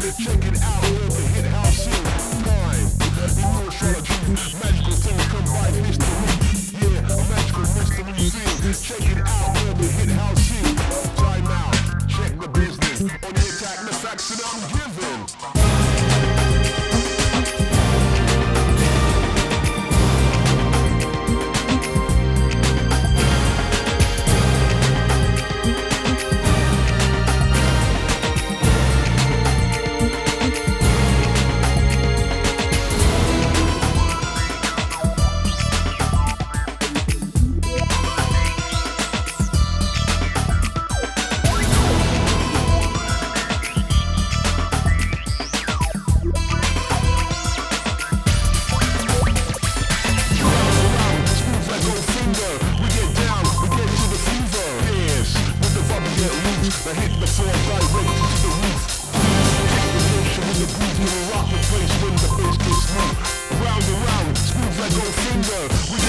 Check it out. hit before I direct to the roof. The motion in the groove, you rock the place when the bass gets loose. Round and round, smooth like gold finger.